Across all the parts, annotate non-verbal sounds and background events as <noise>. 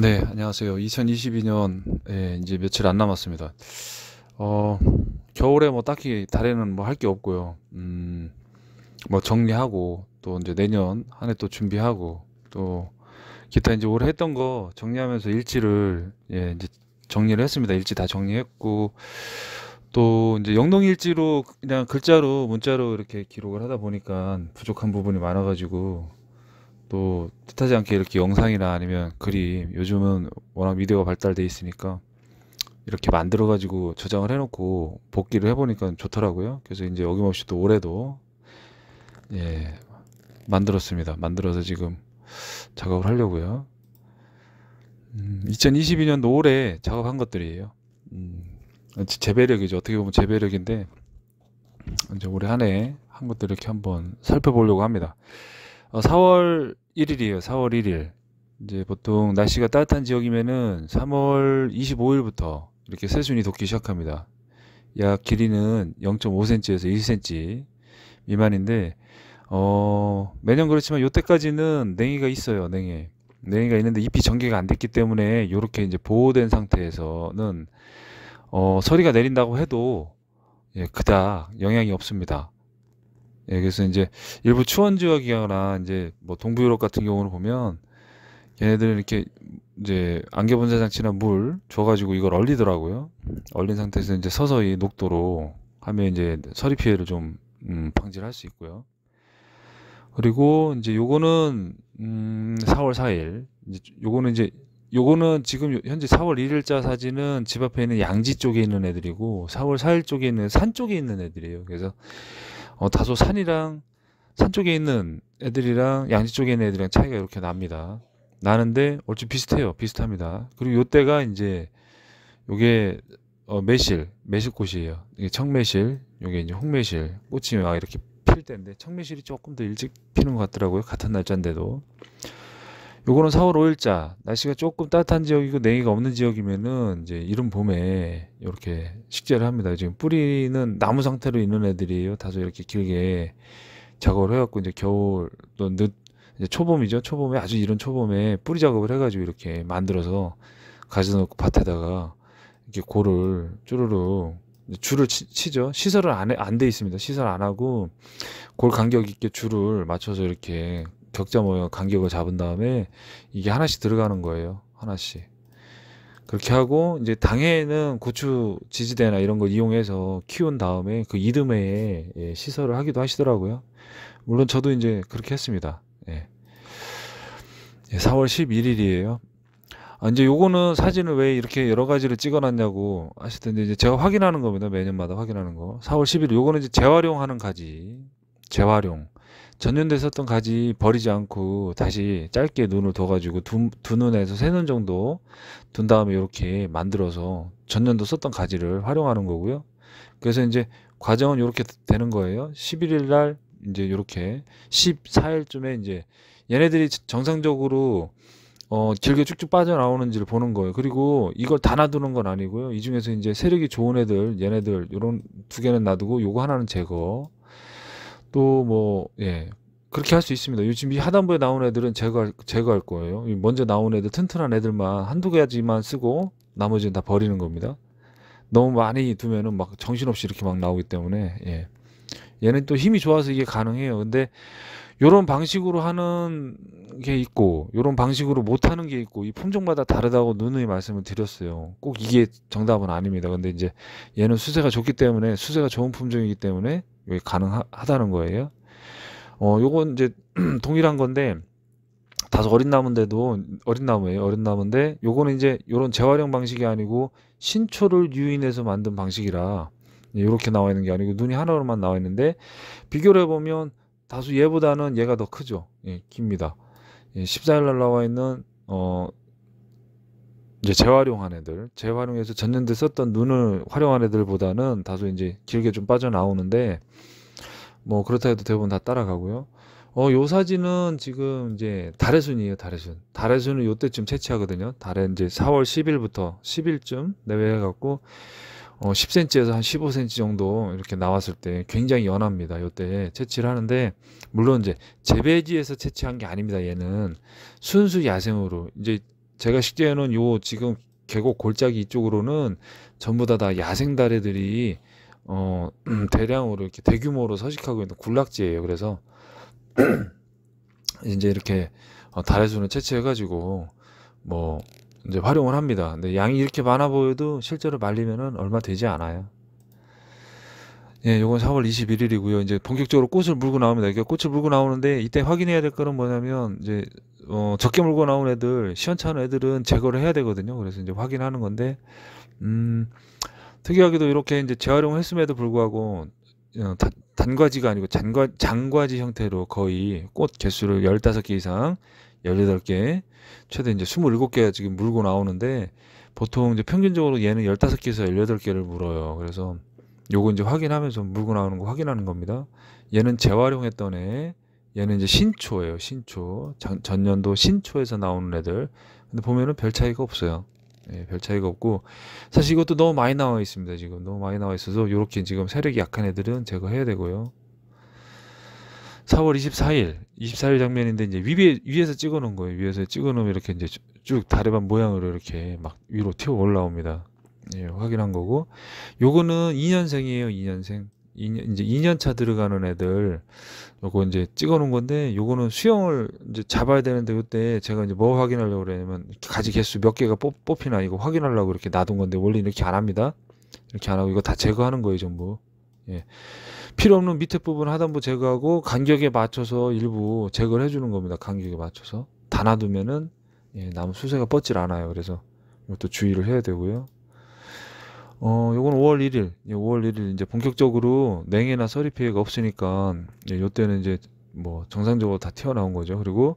네, 안녕하세요. 2022년 예, 이제 며칠 안 남았습니다. 어, 겨울에 뭐 딱히 달에는 뭐 할 게 없고요. 음, 뭐 정리하고 또 이제 내년 한 해 또 준비하고 또 기타 이제 올해 했던 거 정리하면서 일지를 예, 이제 정리를 했습니다. 일지 다 정리했고 또 이제 영동 일지로 그냥 글자로 문자로 이렇게 기록을 하다 보니까 부족한 부분이 많아가지고 또 뜻하지 않게 이렇게 영상이나 아니면 그림 요즘은 워낙 미디어가 발달돼 있으니까 이렇게 만들어 가지고 저장을 해놓고 복기를 해보니까 좋더라고요. 그래서 이제 어김없이 또 올해도 예 만들었습니다. 만들어서 지금 작업을 하려고요. 음, 2022년도 올해 작업한 것들이에요. 음, 재배력이죠. 어떻게 보면 재배력인데 이제 올해 한 해 한 것들 이렇게 한번 살펴보려고 합니다. 어, 4월 1일이에요. 4월 1일. 이제 보통 날씨가 따뜻한 지역이면은 3월 25일부터 이렇게 새순이 돋기 시작합니다. 약 길이는 0.5cm에서 1cm 미만인데 어, 매년 그렇지만 요때까지는 냉이가 있어요. 냉해. 냉이가 있는데 잎이 전개가 안 됐기 때문에 이렇게 이제 보호된 상태에서는 어, 서리가 내린다고 해도 예, 그닥 영향이 없습니다. 예, 그래서 이제 일부 추원 지역이거나 이제 뭐 동부 유럽 같은 경우는 보면 얘네들은 이렇게 이제 안개 분사 장치나 물 줘가지고 이걸 얼리더라고요. 얼린 상태에서 이제 서서히 녹도로 하면 이제 서리 피해를 좀 음, 방지를 할 수 있고요. 그리고 이제 요거는 음, 4월 4일 이제 요거는 이제 요거는 지금 현재 4월 1일자 사진은 집 앞에 있는 양지 쪽에 있는 애들이고 4월 4일 쪽에 있는 산 쪽에 있는 애들이에요. 그래서 어, 다소 산이랑 산 쪽에 있는 애들이랑 양지 쪽에 있는 애들이랑 차이가 이렇게 납니다. 나는데 얼추 비슷해요. 비슷합니다. 그리고 요때가 이제 요게 어, 매실, 매실꽃이에요. 이게 청매실, 요게 이제 홍매실, 꽃이 막 이렇게 필 때인데 청매실이 조금 더 일찍 피는 것 같더라고요. 같은 날짜인데도. 요거는 4월 5일자 날씨가 조금 따뜻한 지역이고 냉이가 없는 지역이면은 이제 이른 봄에 이렇게 식재를 합니다. 지금 뿌리는 나무 상태로 있는 애들이에요. 다소 이렇게 길게 작업을 해갖고 이제 겨울 또 늦 초봄이죠. 초봄에 아주 이른 초봄에 뿌리 작업을 해가지고 이렇게 만들어서 가져놓고 밭에다가 이렇게 골을 쭈르르 줄을 치, 죠 시설을 안안 돼 있습니다. 시설 안 하고 골 간격 있게 줄을 맞춰서 이렇게 격자 모양 간격을 잡은 다음에 이게 하나씩 들어가는 거예요. 하나씩. 그렇게 하고 이제 당해는 고추 지지대나 이런 걸 이용해서 키운 다음에 그 이듬해에 예, 시설을 하기도 하시더라고요. 물론 저도 이제 그렇게 했습니다. 예. 4월 11일이에요. 아, 이제 요거는 사진을 왜 이렇게 여러 가지를 찍어놨냐고 하실 텐데 이제 제가 확인하는 겁니다. 매년마다 확인하는 거. 4월 10일 요거는 이제 재활용하는 가지. 재활용. 전년도에 썼던 가지 버리지 않고 다시 짧게 눈을 둬가지고 두, 두 눈에서 세 눈 정도 둔 다음에 이렇게 만들어서 전년도 썼던 가지를 활용하는 거고요. 그래서 이제 과정은 이렇게 되는 거예요. 11일 날 이제 이렇게 14일쯤에 이제 얘네들이 정상적으로 어, 길게 쭉쭉 빠져나오는지를 보는 거예요. 그리고 이걸 다 놔두는 건 아니고요. 이 중에서 이제 세력이 좋은 애들, 얘네들, 요런 두 개는 놔두고 요거 하나는 제거. 또 뭐 예. 그렇게 할 수 있습니다. 요즘 이 하단부에 나온 애들은 제거할, 제거할 거예요. 먼저 나온 애들 튼튼한 애들만 한두 가지만 쓰고 나머지는 다 버리는 겁니다. 너무 많이 두면은 막 정신없이 이렇게 막 나오기 때문에 예. 얘는 또 힘이 좋아서 이게 가능해요. 근데 요런 방식으로 하는 게 있고 요런 방식으로 못 하는 게 있고 이 품종마다 다르다고 누누이 말씀을 드렸어요. 꼭 이게 정답은 아닙니다. 근데 이제 얘는 수세가 좋기 때문에 수세가 좋은 품종이기 때문에 이게 가능하다는 거예요. 어, 요건 이제 <clears throat> 동일한 건데 다소 어린 나무인데도 어린 나무예요. 어린 나무인데 요거는 이제 요런 재활용 방식이 아니고 신초를 유인해서 만든 방식이라 이렇게 나와 있는 게 아니고 눈이 하나로만 나와 있는데 비교를 해보면 다소 얘보다는 얘가 더 크죠. 예, 깁니다. 예, 14일 날 나와 있는 어 이제 재활용한 애들, 재활용해서 전년대 썼던 눈을 활용한 애들보다는 다소 이제 길게 좀 빠져나오는데 뭐 그렇다 해도 대부분 다 따라가고요. 어, 요 사진은 지금 이제 달의 순이에요, 달의 순. 달의 순은 요때쯤 채취하거든요. 달에 이제 4월 10일부터 10일쯤 내외해 갖고 어, 10cm에서 한 15cm 정도 이렇게 나왔을 때 굉장히 연합니다. 요때 채취를 하는데 물론 이제 재배지에서 채취한 게 아닙니다. 얘는 순수 야생으로 이제 제가 식재해놓은 요 지금 계곡 골짜기 이쪽으로는 전부 다 다 야생 다래들이 어 음, <clears throat> 대량으로 이렇게 대규모로 서식하고 있는 군락지예요. 그래서 <clears throat> 이제 이렇게 어, 다래수는 채취해가지고 뭐 이제 활용을 합니다. 근데 양이 이렇게 많아 보여도 실제로 말리면은 얼마 되지 않아요. 예, 요건 4월 21일이고요. 이제 본격적으로 꽃을 물고 나옵니다. 이게 꽃을 물고 나오는데 이때 확인해야 될 거는 뭐냐면 이제 어, 적게 물고 나온 애들 시원찮은 애들은 제거를 해야 되거든요. 그래서 이제 확인하는 건데 음, 특이하게도 이렇게 이제 재활용을 했음에도 불구하고 어, 단, 단과지가 아니고 잔과, 장과지 형태로 거의 꽃 개수를 15개 이상 18개 최대 이제 27개가 지금 물고 나오는데 보통 이제 평균적으로 얘는 15개에서 18개를 물어요. 그래서 요거 이제 확인하면서 물고 나오는 거 확인하는 겁니다. 얘는 재활용했던 애, 얘는 이제 신초예요. 신초. 전, 전년도 신초에서 나오는 애들. 근데 보면은 별 차이가 없어요. 예, 별 차이가 없고 사실 이것도 너무 많이 나와 있습니다. 지금 너무 많이 나와 있어서 이렇게 지금 세력이 약한 애들은 제거해야 되고요. 4월 24일, 24일 장면인데 이제 위에 위에서 찍어 놓은 거예요. 위에서 찍어 놓으면 이렇게 이제 쭉 다리반 모양으로 이렇게 막 위로 튀어 올라옵니다. 예, 확인한 거고. 요거는 2년생이에요. 2년생. 2년, 이제 2년 차 들어가는 애들 요거 이제 찍어 놓은 건데 요거는 수영을 이제 잡아야 되는데 그때 제가 이제 뭐 확인하려고 그러냐면 가지 개수 몇 개가 뽑, 뽑히나 이거 확인하려고 이렇게 놔둔 건데 원래 이렇게 안 합니다. 이렇게 안 하고 이거 다 제거하는 거예요, 전부. 예. 필요 없는 밑에 부분 하단부 제거하고 간격에 맞춰서 일부 제거를 해주는 겁니다. 간격에 맞춰서 다 놔두면은 예, 나무 수세가 뻗질 않아요. 그래서 이것도 주의를 해야 되고요. 어, 요건 5월 1일, 5월 1일 이제 본격적으로 냉해나 서리 피해가 없으니까 예, 요때는 이제 뭐 정상적으로 다 튀어나온 거죠. 그리고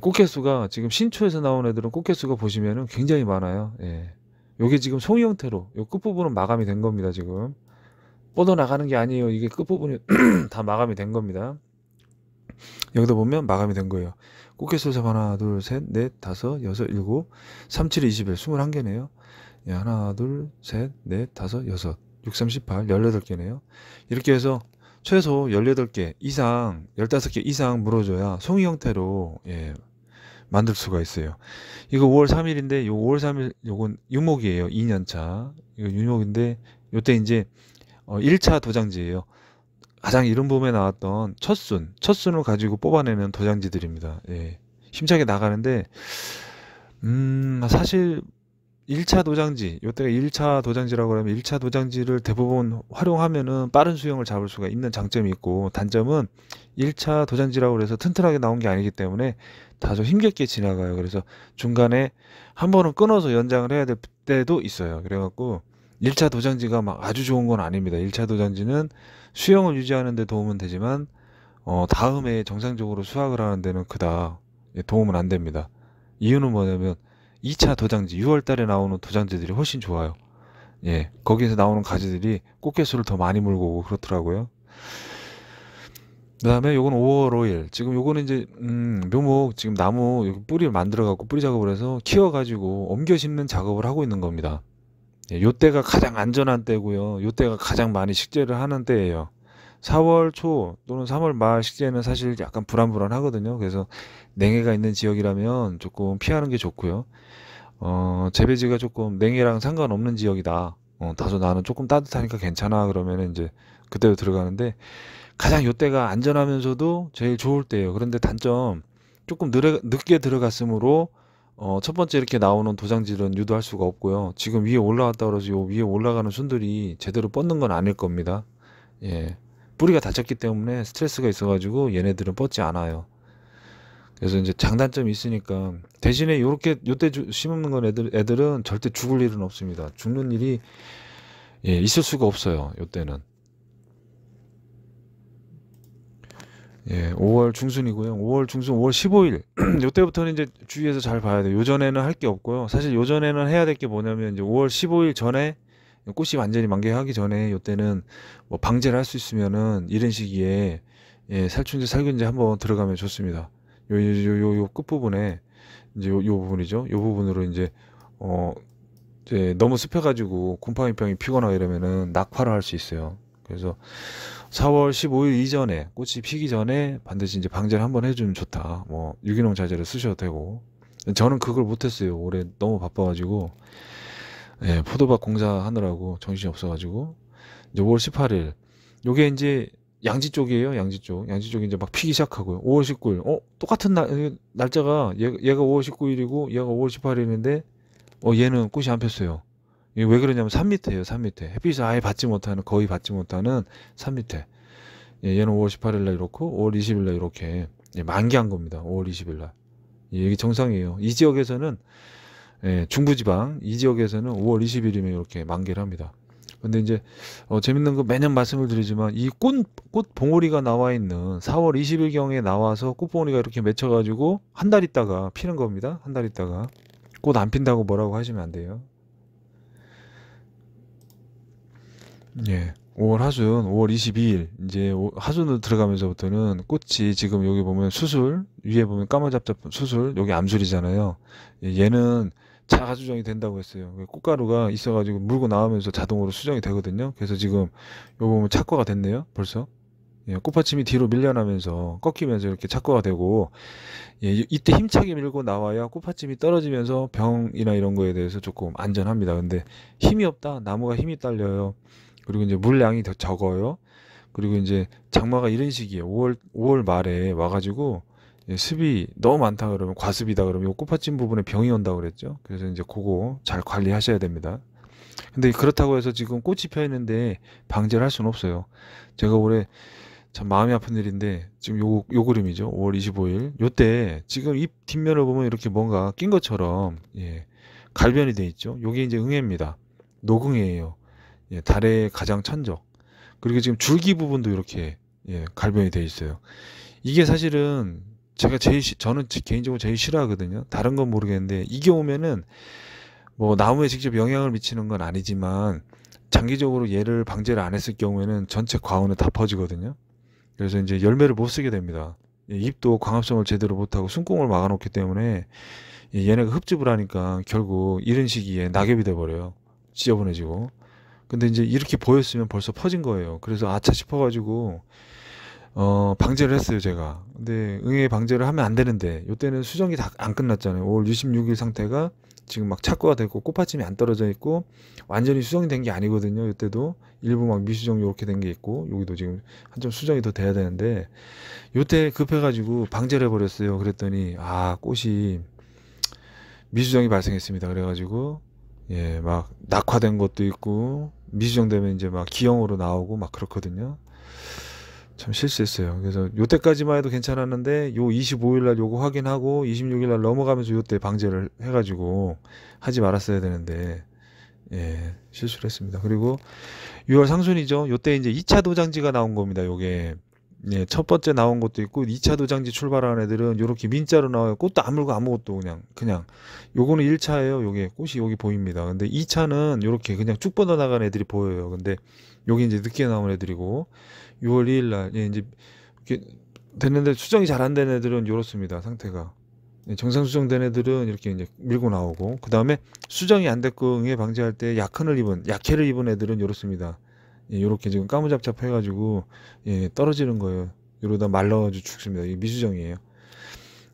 꽃개수가 지금 신초에서 나온 애들은 꽃개수가 보시면은 굉장히 많아요. 예. 요게 지금 송이 형태로 요 끝부분은 마감이 된 겁니다. 지금 뻗어 나가는 게 아니에요. 이게 끝부분이 <clears throat> 다 마감이 된 겁니다. 여기다 보면 마감이 된 거예요. 꽃개수 삽 하나, 둘, 셋, 넷, 다섯, 여섯, 일곱, 삼, 칠, 이십일, 스물한 개네요. 예, 하나, 둘, 셋, 넷, 다섯, 여섯, 육, 삼, 십팔, 열여덟 개네요. 이렇게 해서 최소 열여덟 개 이상, 열다섯 개 이상 물어줘야 송이 형태로 예, 만들 수가 있어요. 이거 5월 3일인데 요 5월 3일 요건 유목이에요. 2년차. 이거 유목인데 요때 이제 어 1차 도장지예요. 가장 이른 봄에 나왔던 첫순, 첫순을 가지고 뽑아내는 도장지들입니다. 예. 힘차게 나가는데 음, 사실 1차 도장지, 요때가 1차 도장지라고 하면 1차 도장지를 대부분 활용하면은 빠른 수영을 잡을 수가 있는 장점이 있고 단점은 1차 도장지라고 해서 튼튼하게 나온 게 아니기 때문에 다소 힘겹게 지나가요. 그래서 중간에 한 번은 끊어서 연장을 해야 될 때도 있어요. 그래갖고 1차 도장지가 막 아주 좋은 건 아닙니다. 1차 도장지는 수영을 유지하는 데 도움은 되지만 어, 다음에 정상적으로 수확을 하는 데는 그다 도움은 안 됩니다. 이유는 뭐냐면 2차 도장지 6월 달에 나오는 도장지들이 훨씬 좋아요. 예. 거기에서 나오는 가지들이 꽃게수를 더 많이 물고 그렇더라고요. 그다음에 요건 5월 5일. 지금 요거는 이제 음, 묘목 지금 나무 뿌리를 만들어 갖고 뿌리 작업을 해서 키워 가지고 옮겨 심는 작업을 하고 있는 겁니다. 예, 요 때가 가장 안전한 때고요. 요 때가 가장 많이 식재를 하는 때예요. 4월 초 또는 3월 말 식재는 사실 약간 불안불안하거든요. 그래서 냉해가 있는 지역이라면 조금 피하는 게 좋고요. 어, 재배지가 조금 냉해랑 상관없는 지역이다. 어, 다소 나는 조금 따뜻하니까 괜찮아. 그러면 이제 그때로 들어가는데 가장 요때가 안전하면서도 제일 좋을 때예요. 그런데 단점 조금 늦, 늦게 들어갔으므로 어, 첫 번째 이렇게 나오는 도장질은 유도할 수가 없고요. 지금 위에 올라왔다 그러지 요 위에 올라가는 순들이 제대로 뻗는 건 아닐 겁니다. 예. 뿌리가 다쳤기 때문에 스트레스가 있어가지고 얘네들은 뻗지 않아요. 그래서 이제 장단점이 있으니까 대신에 요렇게 요때 심는 건 애들 애들은 절대 죽을 일은 없습니다. 죽는 일이 예, 있을 수가 없어요. 요때는. 예, 5월 중순이고요. 5월 중순, 5월 15일. <clears throat> 요때부터는 이제 주위에서 잘 봐야 돼요. 요전에는 할 게 없고요. 사실 요전에는 해야 될 게 뭐냐면 이제 5월 15일 전에 꽃이 완전히 만개하기 전에 요때는 뭐 방제를 할 수 있으면은 이런 시기에 예, 살충제, 살균제 한번 들어가면 좋습니다. 요, 요, 요, 요 끝부분에 이제 요, 요 부분이죠. 요 부분으로 이제 어 이제 너무 습해가지고 곰팡이병이 피거나 이러면은 낙화를 할 수 있어요. 그래서 4월 15일 이전에 꽃이 피기 전에 반드시 이제 방제를 한번 해주면 좋다. 뭐 유기농 자재를 쓰셔도 되고 저는 그걸 못했어요. 올해 너무 바빠가지고 예, 포도밭 공사하느라고 정신이 없어가지고 이제 5월 18일 요게 이제 양지 쪽이에요. 양지 쪽. 양지 쪽이 이제 막 피기 시작하고요. 5월 19일. 어, 똑같은 날 날짜가 얘, 얘가 5월 19일이고 얘가 5월 18일인데 어 얘는 꽃이 안 폈어요. 이게 왜 그러냐면 산 밑에예요. 산 밑에. 햇빛을 아예 받지 못하는 거의 받지 못하는 산 밑에. 예, 얘는 5월 18일 날 이렇고 5월 20일 날 이렇게 예, 만개한 겁니다. 5월 20일 날. 예, 이게 정상이에요. 이 지역에서는 예, 중부지방 이 지역에서는 5월 20일이면 이렇게 만개를 합니다. 근데 이제 어, 재밌는 거 매년 말씀을 드리지만 이 꽃 꽃 봉오리가 나와 있는 4월 20일 경에 나와서 꽃 봉오리가 이렇게 맺혀 가지고 한 달 있다가 피는 겁니다. 한 달 있다가 꽃 안 핀다고 뭐라고 하시면 안 돼요. 예. 5월 하순, 5월 22일 이제 하순으로 들어가면서부터는 꽃이 지금 여기 보면 수술 위에 보면 까마잡잡 수술 여기 암술이잖아요. 예, 얘는 자가 수정이 된다고 했어요. 꽃가루가 있어가지고 물고 나오면서 자동으로 수정이 되거든요. 그래서 지금 요 보면 착과가 됐네요. 벌써. 예, 꽃받침이 뒤로 밀려나면서 꺾이면서 이렇게 착과가 되고 예, 이때 힘차게 밀고 나와야 꽃받침이 떨어지면서 병이나 이런 거에 대해서 조금 안전합니다. 근데 힘이 없다. 나무가 힘이 딸려요. 그리고 이제 물량이 더 적어요. 그리고 이제 장마가 이런 시기에 5월 5월 말에 와가지고 습이 너무 많다 그러면 과습이다 그러면 요 꽃받침 부분에 병이 온다 그랬죠. 그래서 이제 그거 잘 관리하셔야 됩니다. 근데 그렇다고 해서 지금 꽃이 펴 있는데 방제를 할 수는 없어요. 제가 올해 참 마음이 아픈 일인데 지금 요, 요 그림이죠. 5월 25일. 요때 지금 잎 뒷면을 보면 이렇게 뭔가 낀 것처럼 예, 갈변이 돼 있죠. 요게 이제 응애입니다. 노궁애예요. 예, 달의 가장 천적. 그리고 지금 줄기 부분도 이렇게 예, 갈변이 돼 있어요. 이게 사실은 제가 제일 저는 개인적으로 제일 싫어하거든요. 다른 건 모르겠는데 이게 오면은 뭐 나무에 직접 영향을 미치는 건 아니지만 장기적으로 얘를 방제를 안 했을 경우에는 전체 과원은 다 퍼지거든요. 그래서 이제 열매를 못 쓰게 됩니다. 예, 잎도 광합성을 제대로 못하고 숨공을 막아놓기 때문에 얘네가 흡집을 하니까 결국 이런 시기에 낙엽이 돼버려요. 지저분해지고. 근데 이제 이렇게 보였으면 벌써 퍼진 거예요. 그래서 아차 싶어가지고 어 방제를 했어요 제가. 근데 응애 방제를 하면 안 되는데 이때는 수정이 다 안 끝났잖아요. 5월 26일 상태가 지금 막 착고가 되고 꽃받침이 안 떨어져 있고 완전히 수정이 된 게 아니거든요. 이때도 일부 막 미수정 이렇게 된 게 있고 여기도 지금 한점 수정이 더 돼야 되는데 이때 급해가지고 방제를 해버렸어요. 그랬더니 아 꽃이 미수정이 발생했습니다. 그래가지고 예, 막 낙화된 것도 있고 미수정되면 이제 막 기형으로 나오고 막 그렇거든요. 참 실수했어요. 그래서 요때까지만 해도 괜찮았는데 요 25일 날 요거 확인하고 26일 날 넘어가면서 요때 방제를 해가지고 하지 말았어야 되는데 예 실수를 했습니다. 그리고 6월 상순이죠. 요때 이제 2차 도장지가 나온 겁니다. 요게 예, 첫 번째 나온 것도 있고 2차 도장지 출발한 애들은 요렇게 민자로 나와요. 꽃도 안 물고 아무것도 그냥 그냥 요거는 1차예요. 요게 꽃이 여기 보입니다. 근데 2차는 요렇게 그냥 쭉 뻗어 나간 애들이 보여요. 근데 여기 이제 늦게 나온 애들이고 6월 2일 날 예, 이제 이렇게 됐는데 수정이 잘 안 된 애들은 요렇습니다. 상태가. 예, 정상 수정된 애들은 이렇게 이제 밀고 나오고 그다음에 수정이 안 응애 방지할 때 약흔을 입은 약해를 입은 애들은 요렇습니다. 예, 요렇게 지금 까무잡잡 해가지고 예, 떨어지는 거예요. 이러다 말라가지고 죽습니다. 이게 미수정이에요.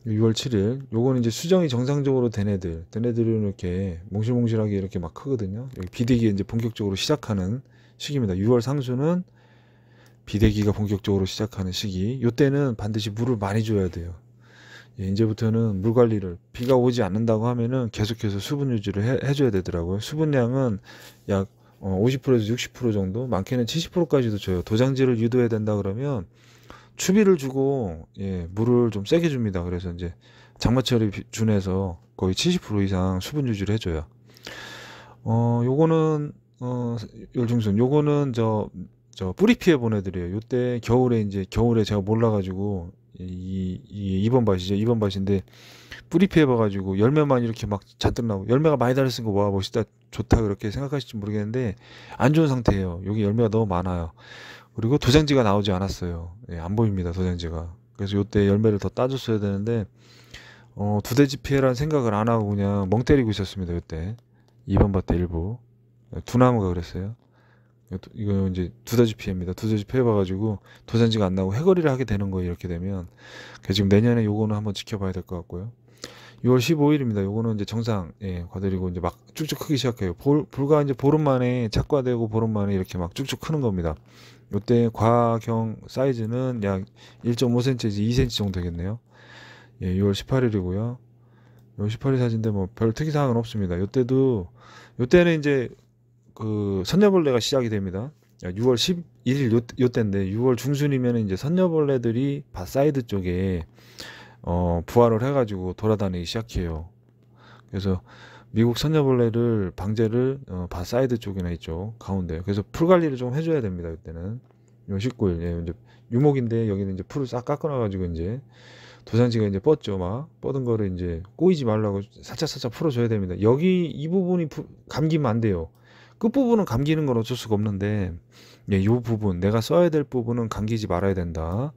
6월 7일 요거는 이제 수정이 정상적으로 된 애들 된 애들은 이렇게 몽실몽실하게 이렇게 막 크거든요. 여기 비대기 이제 본격적으로 시작하는 시기입니다. 6월 상수는 비대기가 본격적으로 시작하는 시기. 요때는 반드시 물을 많이 줘야 돼요. 예, 이제부터는 물 관리를 비가 오지 않는다고 하면은 계속해서 수분 유지를 해, 해줘야 되더라고요. 수분량은 약 어, 50%에서 60% 정도, 많게는 70%까지도 줘요. 도장지를 유도해야 된다 그러면 추비를 주고 예, 물을 좀 세게 줍니다. 그래서 이제 장마철에 준해서 거의 70% 이상 수분 유지를 해줘요. 어, 요거는 어, 열중순. 요거는 저, 저 뿌리 피해 보내드려요. 요때 겨울에 이제 겨울에 제가 몰라가지고 이, 이 2번 밭이죠. 2번 밭인데 뿌리 피해 봐가지고 열매만 이렇게 막 잔뜩 나고 열매가 많이 달렸으니까 와 멋있다 좋다 그렇게 생각하실지 모르겠는데 안 좋은 상태예요. 여기 열매가 너무 많아요. 그리고 도장지가 나오지 않았어요. 예, 안 보입니다 도장지가. 그래서 요때 열매를 더 따줬어야 되는데 어, 두대지 피해라는 생각을 안 하고 그냥 멍 때리고 있었습니다. 요때 2번 밭대 일부 두 나무가 그랬어요. 이거 이제 두더지 피해입니다. 두더지 피해 봐가지고 도산지가 안 나고 해거리를 하게 되는 거예요. 이렇게 되면. 지금 내년에 요거는 한번 지켜봐야 될 것 같고요. 6월 15일입니다. 요거는 이제 정상 예, 과들이고 이제 막 쭉쭉 크기 시작해요. 볼, 불과 이제 보름 만에 착과되고 보름 만에 이렇게 막 쭉쭉 크는 겁니다. 요때 과경 사이즈는 약 1.5cm에서 2cm 정도 되겠네요. 예, 6월 18일이고요. 6월 18일 사진인데 뭐 별 특이 사항은 없습니다. 요때도 요때는 이제 그 선녀벌레가 시작이 됩니다. 6월 11일 요, 요때인데 6월 중순이면 이제 선녀벌레들이 밭 사이드 쪽에 어, 부활을 해가지고 돌아다니기 시작해요. 그래서 미국 선녀벌레를 방제를 어, 밭 사이드 쪽이나 있죠 가운데. 그래서 풀 관리를 좀 해줘야 됩니다. 이때는 요 19일 예, 이제 유목인데 여기는 이제 풀을 싹 깎아놔가지고 이제 도장지가 이제 뻗죠 막 뻗은 거를 이제 꼬이지 말라고 살짝 살짝 풀어줘야 됩니다. 여기 이 부분이 부, 감기면 안 돼요. 끝 부분은 감기는 건 어쩔 수가 없는데 예, 요 부분 내가 써야 될 부분은 감기지 말아야 된다.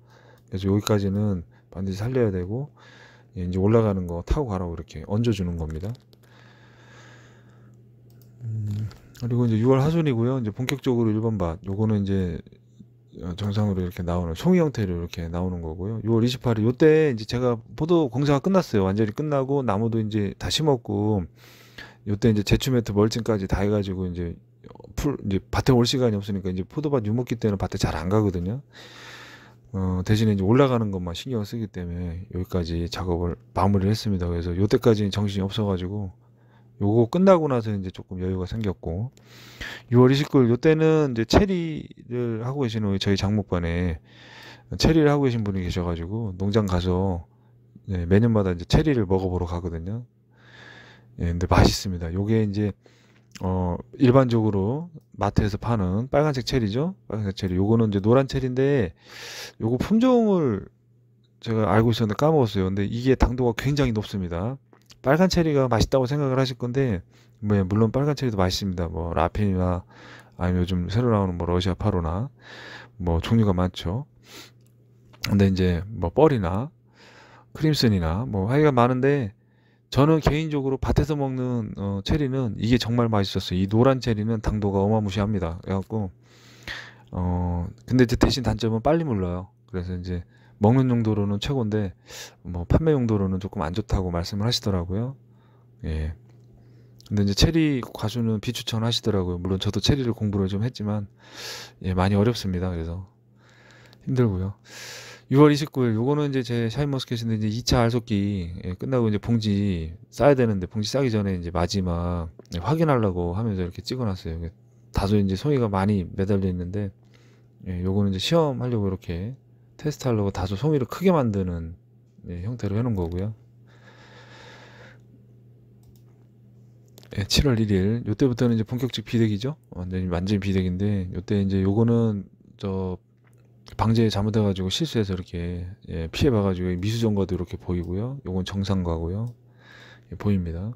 그래서 여기까지는 반드시 살려야 되고 예, 이제 올라가는 거 타고 가라고 이렇게 얹어주는 겁니다. 음, 그리고 이제 6월 하순이고요. 이제 본격적으로 1번 밭. 요거는 이제 어, 정상으로 이렇게 나오는 송이 형태로 이렇게 나오는 거고요. 6월 28일 요때 이제 제가 포도 공사가 끝났어요. 완전히 끝나고 나무도 이제 다 심었고 요때 이제 제추 매트 멀칭까지 다 해가지고 이제 풀 이제 밭에 올 시간이 없으니까 이제 포도밭 유목기 때는 밭에 잘 안 가거든요. 어, 대신에 이제 올라가는 것만 신경 쓰기 때문에 여기까지 작업을 마무리를 했습니다. 그래서 요때까지는 정신이 없어가지고 요거 끝나고 나서 이제 조금 여유가 생겼고 6월 29일 요때는 이제 체리를 하고 계시는 저희 장목반에 체리를 하고 계신 분이 계셔가지고 농장 가서 네, 매년마다 이제 체리를 먹어보러 가거든요. 예, 근데 맛있습니다. 요게 이제 어 일반적으로 마트에서 파는 빨간색 체리죠. 빨간색 체리. 요거는 이제 노란 체리인데 요거 품종을 제가 알고 있었는데 까먹었어요. 근데 이게 당도가 굉장히 높습니다. 빨간 체리가 맛있다고 생각을 하실 건데 뭐 물론 빨간 체리도 맛있습니다. 뭐 라핀이나 아니면 요즘 새로 나오는 뭐 러시아 파로나 뭐 종류가 많죠. 근데 이제 뭐 뻘이나 크림슨이나 뭐 하여간 많은데 저는 개인적으로 밭에서 먹는 어, 체리는 이게 정말 맛있었어요. 이 노란 체리는 당도가 어마무시합니다. 그래갖고 어 근데 이제 대신 단점은 빨리 물러요. 그래서 이제 먹는 용도로는 최고인데 뭐 판매 용도로는 조금 안 좋다고 말씀을 하시더라고요. 예. 근데 이제 체리 과수는 비추천 하시더라고요. 물론 저도 체리를 공부를 좀 했지만 예, 많이 어렵습니다. 그래서 힘들고요. 6월 29일 요거는 이제 제 샤인머스켓인데 이제 2차 알속기 예, 끝나고 이제 봉지 싸야 되는데 봉지 싸기 전에 이제 마지막 예, 확인하려고 하면서 이렇게 찍어놨어요. 다소 이제 송이가 많이 매달려 있는데 예, 요거는 이제 시험하려고 이렇게 테스트하려고 다소 송이를 크게 만드는 예, 형태로 해놓은 거고요. 예, 7월 1일 요때부터는 이제 본격적 비대기죠. 완전히 완전 비대기인데 요때 이제 요거는 저 방제 잘못해가지고 실수해서 이렇게 예, 피해봐가지고 미수정과도 이렇게 보이고요. 요건 정상과고요. 예, 보입니다.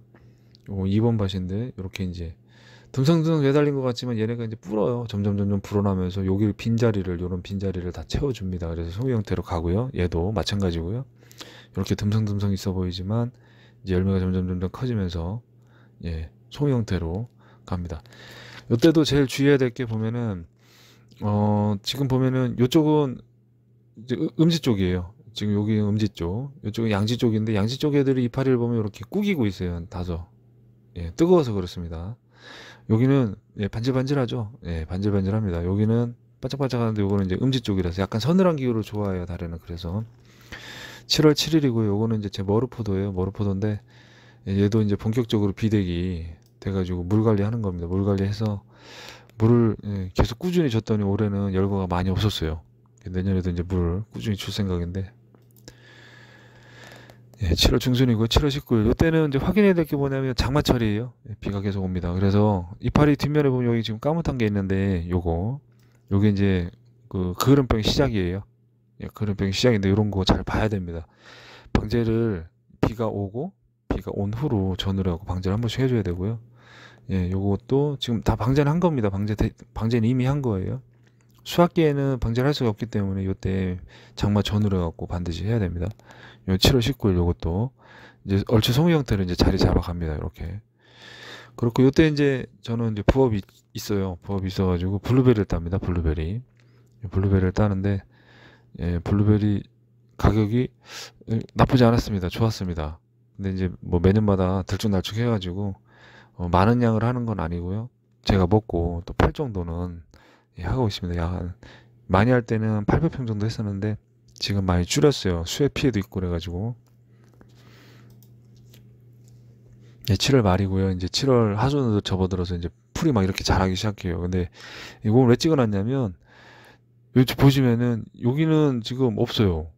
요건 2번 밭인데 이렇게 이제 듬성듬성 매달린 것 같지만 얘네가 이제 불어요. 점점 점점 불어나면서 여기 빈자리를 요런 빈자리를 다 채워줍니다. 그래서 송이 형태로 가고요. 얘도 마찬가지고요. 이렇게 듬성듬성 있어 보이지만 이제 열매가 점점 점점 커지면서 예 송이 형태로 갑니다. 이때도 제일 주의해야 될 게 보면은 어 지금 보면은 요쪽은 이제 음지 쪽이에요. 지금 여기 음지 쪽, 이쪽은 양지 쪽인데 양지 쪽 애들이 이파리를 보면 이렇게 꾸기고 있어요. 다소 예, 뜨거워서 그렇습니다. 여기는 예, 반질반질하죠. 예, 반질반질합니다. 여기는 반짝반짝하는데 요거는 이제 음지 쪽이라서 약간 서늘한 기후를 좋아해요. 다래는 그래서 7월 7일이고 요거는 이제 제 머루포도예요. 머루포도인데 예, 얘도 이제 본격적으로 비대기 돼가지고 물 관리하는 겁니다. 물 관리해서 물을 예, 계속 꾸준히 줬더니 올해는 열과가 많이 없었어요. 내년에도 이제 물을 꾸준히 줄 생각인데 예, 7월 중순이고 7월 19일 이때는 이제 확인해야 될 게 뭐냐면 장마철이에요. 예, 비가 계속 옵니다. 그래서 이파리 뒷면에 보면 여기 지금 까뭇한 게 있는데 요거 요게 이제 그 그름병 시작이에요. 예, 그름병 시작인데 이런 거 잘 봐야 됩니다. 방제를 비가 오고 비가 온 후로 전후로 하고 방제를 한 번씩 해줘야 되고요. 예, 요것도 지금 다 방제는 한 겁니다. 방제 방제는 이미 한 거예요. 수학기에는 방제를 할 수가 없기 때문에 요때 장마 전후로 해갖고 반드시 해야 됩니다. 요 7월 19일 요것도 이제 얼추 송이 형태로 이제 자리 잡아갑니다. 이렇게. 그렇고 요때 이제 저는 이제 부업이 있어요. 부업이 있어가지고 블루베리를 땁니다. 블루베리. 블루베리를 따는데 예, 블루베리 가격이 나쁘지 않았습니다. 좋았습니다. 근데 이제 뭐 매년마다 들쭉날쭉 해가지고 어, 많은 양을 하는 건 아니고요. 제가 먹고 또 팔 정도는 예, 하고 있습니다. 야, 많이 할 때는 800평 정도 했었는데 지금 많이 줄였어요. 수해 피해도 있고 그래가지고 예, 7월 말이고요. 이제 7월 하순으로 접어들어서 이제 풀이 막 이렇게 자라기 시작해요. 근데 이걸 왜 찍어놨냐면 여기 보시면은 여기는 지금 없어요.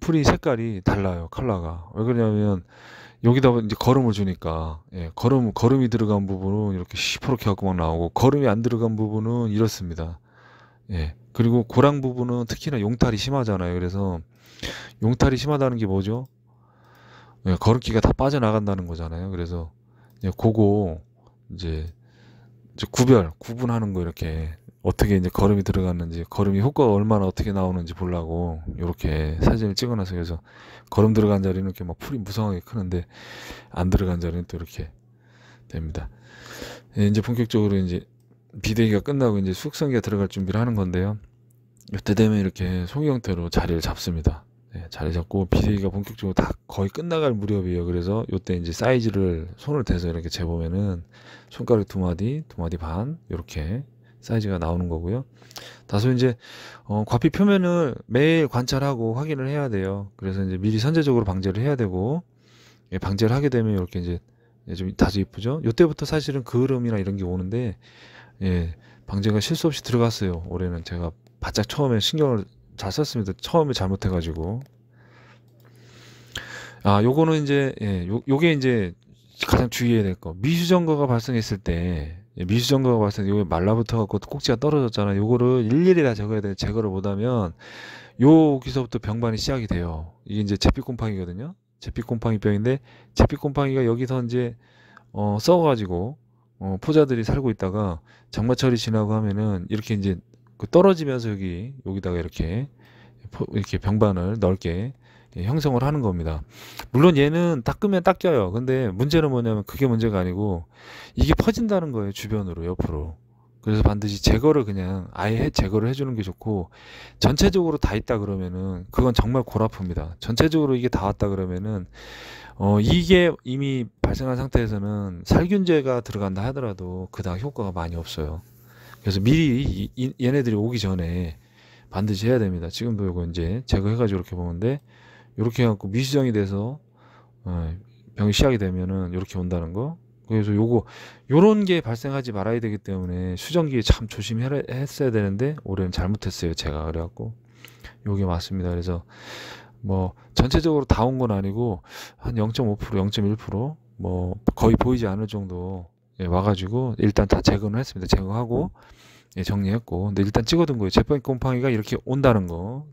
풀이 색깔이 달라요. 컬러가. 왜 그러냐면 여기다 이제 거름을 주니까 예, 거름 거름이 들어간 부분은 이렇게 시퍼렇게 갖고 막 나오고 거름이 안 들어간 부분은 이렇습니다. 예. 그리고 고랑 부분은 특히나 용탈이 심하잖아요. 그래서 용탈이 심하다는 게 뭐죠? 예, 거름기가 다 빠져나간다는 거잖아요. 그래서 예, 그거 이제, 이제 구별, 구분하는 거 이렇게 어떻게 이제 거름이 들어갔는지, 거름이 효과가 얼마나 어떻게 나오는지 보려고 이렇게 사진을 찍어놔서 그래서 거름 들어간 자리는 이렇게 막 풀이 무성하게 크는데 안 들어간 자리는 또 이렇게 됩니다. 예, 이제 본격적으로 이제 비대기가 끝나고 이제 숙성기가 들어갈 준비를 하는 건데요. 이때 되면 이렇게 송이 형태로 자리를 잡습니다. 네, 자리 잡고 비대기가 본격적으로 다 거의 끝나갈 무렵이에요. 그래서 이때 이제 사이즈를 손을 대서 이렇게 재보면은 손가락 두 마디, 두 마디 반 이렇게 사이즈가 나오는 거고요. 다소 이제 어, 과피 표면을 매일 관찰하고 확인을 해야 돼요. 그래서 이제 미리 선제적으로 방제를 해야 되고 예, 방제를 하게 되면 이렇게 이제 예, 좀 다소 이쁘죠. 이때부터 사실은 그을음이나 이런 게 오는데 예, 방제가 실수 없이 들어갔어요. 올해는 제가 바짝 처음에 신경을 잘 썼습니다. 처음에 잘못해가지고. 아, 요거는 이제, 예, 요, 요게 이제 가장 주의해야 될 거. 미수정거가 발생했을 때, 예, 미수정거가 발생, 요게 말라붙어 갖고 꼭지가 떨어졌잖아요. 요거를 일일이 다 제거해야 돼. 제거를 못하면, 여기서부터 병반이 시작이 돼요. 이게 이제 제피곰팡이거든요. 제피곰팡이병인데, 제피곰팡이가 여기서 이제, 어, 썩어가지고, 어, 포자들이 살고 있다가, 장마철이 지나고 하면은, 이렇게 이제 그 떨어지면서 여기 여기다가 이렇게 이렇게 병반을 넓게 형성을 하는 겁니다. 물론 얘는 닦으면 닦여요. 근데 문제는 뭐냐면 그게 문제가 아니고 이게 퍼진다는 거예요. 주변으로 옆으로. 그래서 반드시 제거를 그냥 아예 제거를 해주는 게 좋고 전체적으로 다 있다 그러면은 그건 정말 골 아픕니다. 전체적으로 이게 다 왔다 그러면은 어 이게 이미 발생한 상태에서는 살균제가 들어간다 하더라도 그닥 효과가 많이 없어요. 그래서 미리 이, 이, 얘네들이 오기 전에 반드시 해야 됩니다. 지금도 이거 이제 제거해가지고 이렇게 보는데 이렇게 해갖고 미수정이 돼서 어, 병이 시작이 되면은 이렇게 온다는 거. 그래서 요거 요런 게 발생하지 말아야 되기 때문에 수정기에 참 조심했어야 되는데 올해는 잘못했어요. 제가 그래갖고 요게 맞습니다. 그래서 뭐 전체적으로 다 온 건 아니고 한 0.5% 0.1%뭐 거의 보이지 않을 정도 예, 와가지고 일단 다 제거는 했습니다. 제거하고 예, 정리했고 근데 일단 찍어둔 거예요. 제빵 곰팡이가 이렇게 온다는 거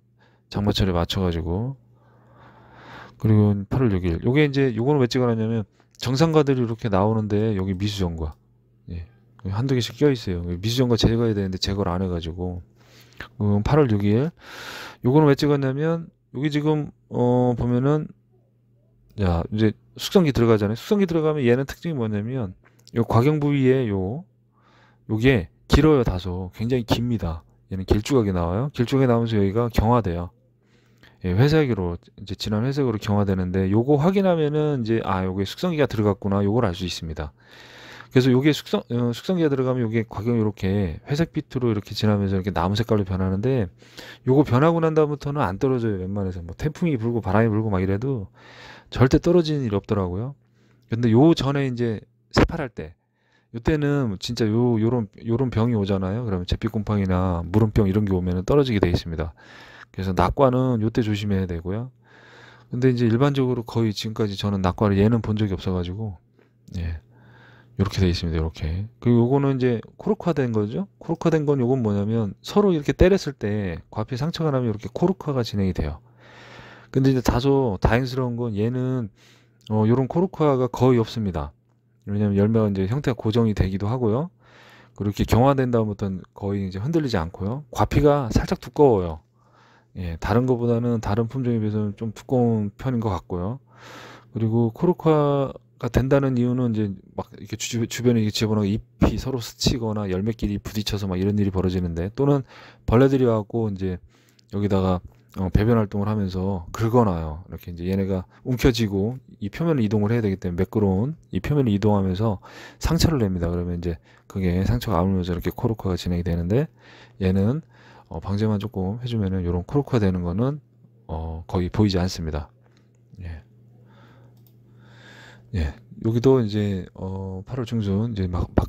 장마철에 맞춰가지고 그리고 8월 6일. 요게 이제 요거는 왜 찍어놨냐면 정상가들이 이렇게 나오는데 여기 미수정과. 예, 한두 개씩 껴 있어요. 미수정과 제거해야 되는데 제거를 안 해가지고. 음, 8월 6일. 요거는 왜 찍었냐면 여기 지금 어 보면은 야 이제 숙성기 들어가잖아요. 숙성기 들어가면 얘는 특징이 뭐냐면 요 과경 부위에 요 요게 길어요 다소. 굉장히 깁니다. 얘는 길쭉하게 나와요. 길쭉하게 나오면서 여기가 경화돼요 예, 회색으로 이제 진한 회색으로 경화되는데 요거 확인하면은 이제 아 요게 숙성기가 들어갔구나. 요걸 알 수 있습니다. 그래서 요게 숙성 어, 숙성기가 들어가면 요게 과경이 이렇게 회색 빛으로 이렇게 지나면서 이렇게 나무 색깔로 변하는데 요거 변하고 난 다음부터는 안 떨어져요. 웬만해서. 뭐 태풍이 불고 바람이 불고 막 이래도 절대 떨어지는 일이 없더라고요. 근데 요 전에 이제 세팔할 때 이때는 진짜 요 요런 요런 병이 오잖아요. 그러면 제피곰팡이나 물음병 이런 게 오면은 떨어지게 돼 있습니다. 그래서 낙과는 요때 조심해야 되고요. 근데 이제 일반적으로 거의 지금까지 저는 낙과를 얘는 본 적이 없어가지고 예 이렇게 돼 있습니다. 이렇게 그리고 요거는 이제 코르크화된 거죠. 코르크화된 건 요건 뭐냐면 서로 이렇게 때렸을 때 과피 상처가 나면 이렇게 코르크화가 진행이 돼요. 근데 이제 다소 다행스러운 건 얘는 어 요런 코르크화가 거의 없습니다. 왜냐면 열매가 이제 형태가 고정이 되기도 하고요. 그리고 이렇게 경화된 다음부터는 거의 이제 흔들리지 않고요. 과피가 살짝 두꺼워요. 예, 다른 것보다는 다른 품종에 비해서는 좀 두꺼운 편인 것 같고요. 그리고 코르카가 된다는 이유는 이제 막 이렇게 주, 주변에 이렇게 집어넣어 잎이 서로 스치거나 열매끼리 부딪혀서 막 이런 일이 벌어지는데 또는 벌레들이 와갖고 이제 여기다가 어, 배변 활동을 하면서 긁어놔요. 이렇게 이제 얘네가 움켜쥐고 이 표면을 이동을 해야 되기 때문에 매끄러운 이 표면을 이동하면서 상처를 냅니다. 그러면 이제 그게 상처가 아물면서 이렇게 코르크가 진행이 되는데 얘는 어, 방제만 조금 해주면은 이런 코르크가 되는 거는 어, 거의 보이지 않습니다. 예. 예. 여기도 이제 어 8월 중순 이제 막, 막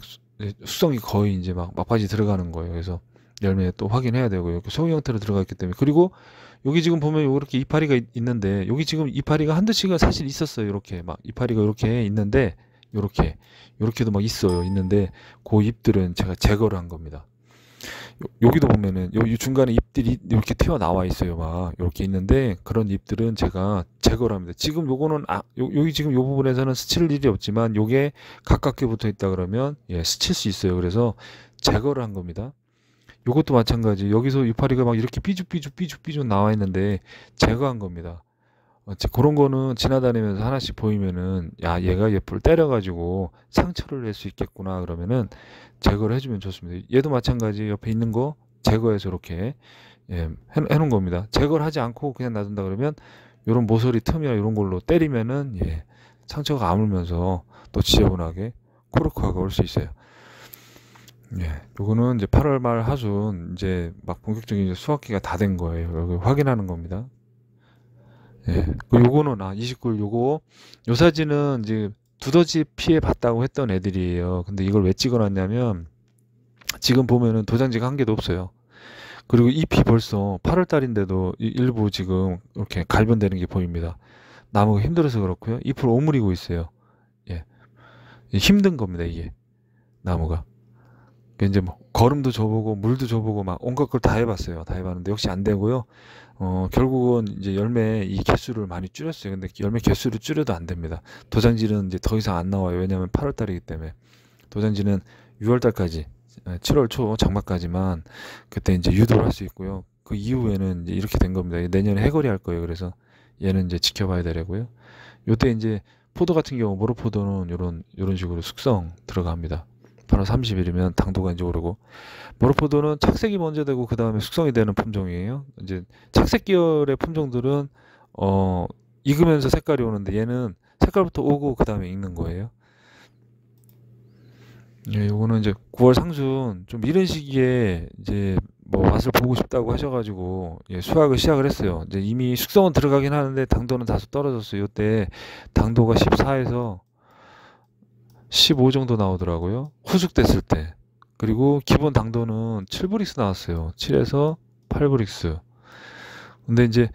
수성이 거의 이제 막 막바지 들어가는 거예요. 그래서 열매 또 확인해야 되고 이렇게 소형 형태로 들어가 있기 때문에 그리고 여기 지금 보면 이렇게 이파리가 있, 있는데 여기 지금 이파리가 한두 치가 사실 있었어요. 이렇게 막 이파리가 이렇게 있는데 요렇게 요렇게도 막 있어요. 있는데 그 잎들은 제가 제거를 한 겁니다. 요, 여기도 보면은 요, 요 중간에 잎들이 이렇게 튀어나와 있어요. 막 이렇게 있는데 그런 잎들은 제가 제거를 합니다. 지금 요거는 아, 요, 여기 지금 요 부분에서는 스칠 일이 없지만 요게 가깝게 붙어 있다 그러면 예, 스칠 수 있어요. 그래서 제거를 한 겁니다. 요것도 마찬가지. 여기서 이파리가 막 이렇게 삐죽삐죽 삐죽삐죽 나와 있는데 제거한 겁니다. 어, 그런 거는 지나다니면서 하나씩 보이면은 야 얘가 얘를 때려가지고 상처를 낼 수 있겠구나 그러면은 제거를 해주면 좋습니다. 얘도 마찬가지 옆에 있는 거 제거해서 이렇게 예, 해, 놓은 겁니다. 제거를 하지 않고 그냥 놔둔다 그러면 이런 모서리 틈이나 이런 걸로 때리면은 예, 상처가 아물면서 또 지저분하게 코르크가 올 수 있어요. 예, 요거는 이제 8월 말 하순 이제 막 본격적인 수확기가 다 된 거예요. 여기 확인하는 겁니다. 예, 그 요거는 아 29일 요거 요 사진은 이제 두더지 피해 봤다고 했던 애들이에요. 근데 이걸 왜 찍어놨냐면 지금 보면은 도장지가 한 개도 없어요. 그리고 잎이 벌써 8월 달인데도 일부 지금 이렇게 갈변되는 게 보입니다. 나무가 힘들어서 그렇고요. 잎을 오므리고 있어요. 예. 힘든 겁니다, 이게. 나무가. 이제 뭐 걸음도 줘보고 물도 줘보고 막 온갖 걸 다 해봤어요. 다 해봤는데 역시 안 되고요. 어 결국은 이제 열매 이 개수를 많이 줄였어요. 근데 열매 개수를 줄여도 안 됩니다. 도장지는 이제 더 이상 안 나와요. 왜냐하면 8월 달이기 때문에 도장지는 6월 달까지 7월 초 장마까지만 그때 이제 유도를 할 수 있고요. 그 이후에는 이제 이렇게 된 겁니다. 내년에 해거리 할 거예요. 그래서 얘는 이제 지켜봐야 되려고요. 요때 이제 포도 같은 경우 모로포도는 요런 요런 식으로 숙성 들어갑니다. 8월 30일이면 당도가 이제 오르고 모로포도는 착색이 먼저 되고 그 다음에 숙성이 되는 품종이에요. 이제 착색 계열의 품종들은 어 익으면서 색깔이 오는데 얘는 색깔부터 오고 그 다음에 익는 거예요. 예, 요거는 이제 9월 상순 좀 이런 시기에 이제 뭐 맛을 보고 싶다고 하셔가지고 예, 수확을 시작을 했어요. 이제 이미 숙성은 들어가긴 하는데 당도는 다소 떨어졌어요. 이때 당도가 14에서 15 정도 나오더라고요. 후숙됐을 때. 그리고 기본 당도는 7브릭스 나왔어요. 7에서 8브릭스. 근데 이제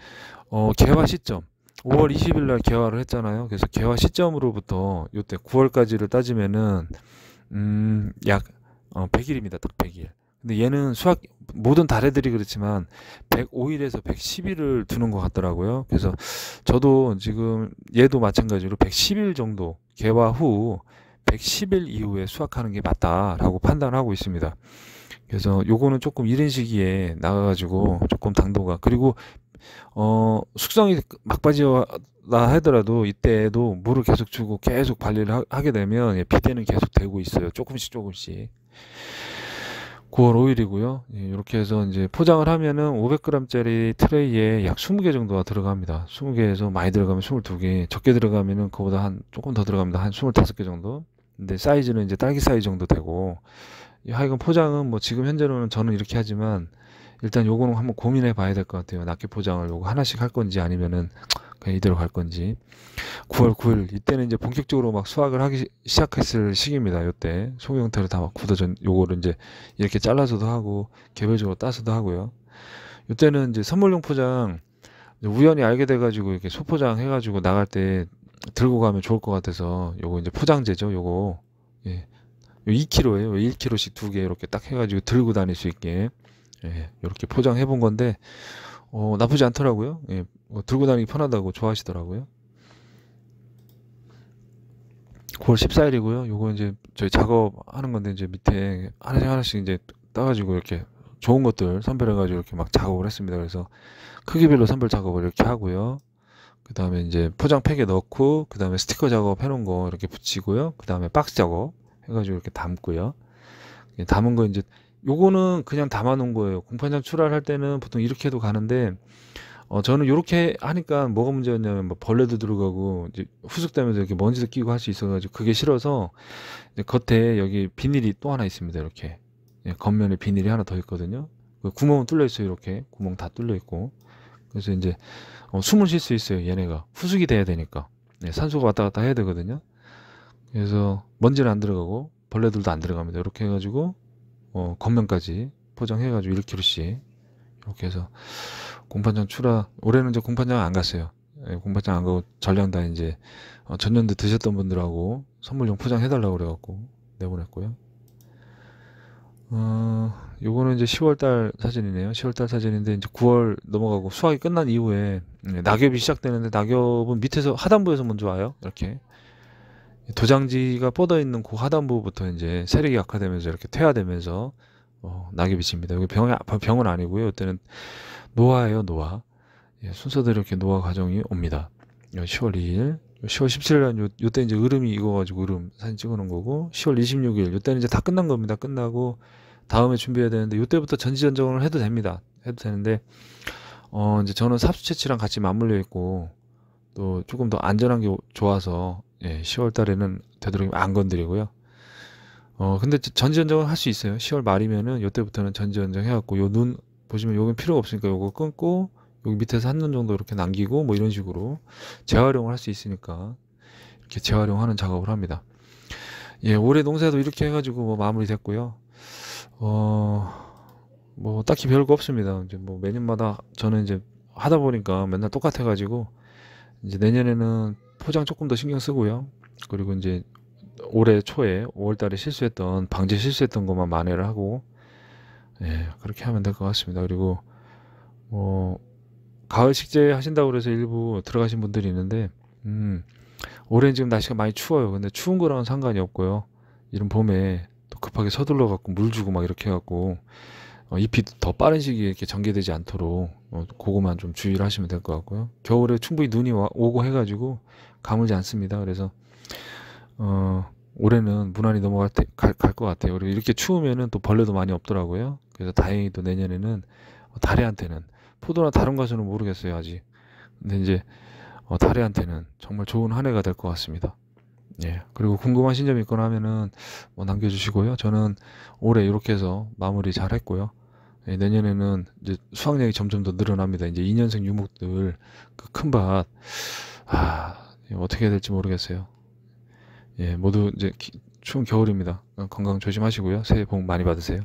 어 개화 시점 5월 20일 날 개화를 했잖아요. 그래서 개화 시점으로부터 요때 9월까지를 따지면은 음약 어, 100일입니다. 딱 100일. 근데 얘는 수학 모든 달애들이 그렇지만 105일에서 110일을 두는 것 같더라고요. 그래서 저도 지금 얘도 마찬가지로 110일 정도 개화 후 110일 이후에 수확하는 게 맞다라고 판단하고 있습니다. 그래서 요거는 조금 이른 시기에 나가가지고 조금 당도가 그리고 어 숙성이 막바지라 하더라도 이때도 물을 계속 주고 계속 관리를 하, 게 되면 예, 비대는 계속 되고 있어요. 조금씩 조금씩. 9월 5일이고요. 예, 이렇게 해서 이제 포장을 하면은 500g짜리 트레이에 약 20개 정도가 들어갑니다. 20개에서 많이 들어가면 22개, 적게 들어가면은 그보다 한 조금 더 들어갑니다. 한 25개 정도. 근데 사이즈는 이제 딸기 사이즈 정도 되고 하여간 포장은 뭐 지금 현재로는 저는 이렇게 하지만 일단 요거는 한번 고민해 봐야 될 것 같아요. 낱개 포장을 요거 하나씩 할 건지 아니면은 그냥 이대로 갈 건지. 9월 9일 이때는 이제 본격적으로 막 수확을 하기 시작했을 시기입니다. 요때 소개 형태로 다 막 굳어져 요거를 이제 이렇게 잘라서도 하고 개별적으로 따서도 하고요. 요때는 이제 선물용 포장 우연히 알게 돼가지고 이렇게 소포장 해가지고 나갈 때 들고 가면 좋을 것 같아서 요거 이제 포장재죠. 요거 예. 요 2kg예요. 1kg씩 두 개 이렇게 딱 해가지고 들고 다닐 수 있게 예. 이렇게 포장해 본 건데 어, 나쁘지 않더라고요. 예. 뭐 들고 다니기 편하다고 좋아하시더라고요. 9월 14일이고요. 요거 이제 저희 작업하는 건데 이제 밑에 하나씩 하나씩 이제 따가지고 이렇게 좋은 것들 선별해가지고 이렇게 막 작업을 했습니다. 그래서 크기별로 선별 작업을 이렇게 하고요. 그 다음에 이제 포장팩에 넣고 그 다음에 스티커 작업 해놓은 거 이렇게 붙이고요 그 다음에 박스 작업 해가지고 이렇게 담고요 예, 담은 거 이제 요거는 그냥 담아 놓은 거예요 공판장 출하할 때는 보통 이렇게 해도 가는데 어, 저는 요렇게 하니까 뭐가 문제였냐면 뭐 벌레도 들어가고 이제 후숙되면서 이렇게 먼지도 끼고 할 수 있어가지고 그게 싫어서 겉에 여기 비닐이 또 하나 있습니다. 이렇게 예, 겉면에 비닐이 하나 더 있거든요. 그 구멍은 뚫려 있어요. 이렇게 구멍 다 뚫려 있고 그래서 이제 어, 숨을 쉴 수 있어요. 얘네가 후숙이 돼야 되니까 네, 산소가 왔다 갔다 해야 되거든요. 그래서 먼지는 안 들어가고 벌레들도 안 들어갑니다. 이렇게 해가지고 어, 겉면까지 포장해가지고 1kg씩 이렇게 해서 공판장 출하 올해는 이제 공판장 안 갔어요. 예, 공판장 안 가고 전량 다 이제 어, 전년도 드셨던 분들하고 선물용 포장해달라고 그래갖고 내보냈고요. 어, 요거는 이제 10월달 사진이네요. 10월달 사진인데 이제 9월 넘어가고 수확이 끝난 이후에 음, 낙엽이 시작되는데 낙엽은 밑에서 하단부에서 먼저 와요. 이렇게 도장지가 뻗어 있는 그 하단부부터 이제 세력이 약화되면서 이렇게 퇴화되면서 어, 낙엽이 집니다. 여기 병, 병은 아니고요. 이때는 노화예요, 노화. 예, 순서대로 이렇게 노화 과정이 옵니다. 10월 2일, 10월 17일, 요, 요때 이제 으름이 익어가지고 으름 사진 찍어 놓은 거고, 10월 26일, 요때는 이제 다 끝난 겁니다. 끝나고, 다음에 준비해야 되는데, 요때부터 전지전정을 해도 됩니다. 해도 되는데, 어, 이제 저는 삽수 채취랑 같이 맞물려 있고, 또 조금 더 안전한 게 좋아서, 예, 10월 달에는 되도록이면 안 건드리고요. 어, 근데 전지전정을 할 수 있어요. 10월 말이면은, 요때부터는 전지전정 해갖고, 요 눈, 보시면 요건 필요가 없으니까 요거 끊고, 여기 밑에서 한 눈 정도 이렇게 남기고, 뭐 이런 식으로 재활용을 할 수 있으니까, 이렇게 재활용하는 작업을 합니다. 예, 올해 농사도 이렇게 해가지고 뭐 마무리 됐고요. 어, 뭐 딱히 별거 없습니다. 이제 뭐 매년마다 저는 이제 하다 보니까 맨날 똑같아 가지고, 이제 내년에는 포장 조금 더 신경 쓰고요. 그리고 이제 올해 초에 5월 달에 실수했던, 방제 실수했던 것만 만회를 하고, 예, 그렇게 하면 될 것 같습니다. 그리고, 뭐, 가을 식재 하신다고 그래서 일부 들어가신 분들이 있는데, 음, 올해는 지금 날씨가 많이 추워요. 근데 추운 거랑은 상관이 없고요. 이런 봄에 또 급하게 서둘러 갖고 물 주고 막 이렇게 해 갖고, 어, 잎이 더 빠른 시기에 이렇게 전개되지 않도록, 어, 그거만 좀 주의를 하시면 될 것 같고요. 겨울에 충분히 눈이 와, 오고 해가지고 가물지 않습니다. 그래서, 어, 올해는 무난히 넘어갈 때, 갈, 갈것 같아요. 그리고 이렇게 추우면은 또 벌레도 많이 없더라고요. 그래서 다행히도 내년에는 어, 달해한테는 포도나 다른 것은 모르겠어요 아직. 근데 이제 어, 달해한테는 정말 좋은 한 해가 될 것 같습니다. 예. 그리고 궁금하신 점 있거나 하면은 뭐 남겨주시고요. 저는 올해 이렇게 해서 마무리 잘 했고요. 예, 내년에는 이제 수확량이 점점 더 늘어납니다. 이제 2년생 유목들 그 큰 밭, 아, 어떻게 해야 될지 모르겠어요. 예, 모두 이제 기, 추운 겨울입니다. 건강 조심하시고요. 새해 복 많이 받으세요.